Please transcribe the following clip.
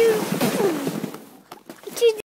うん。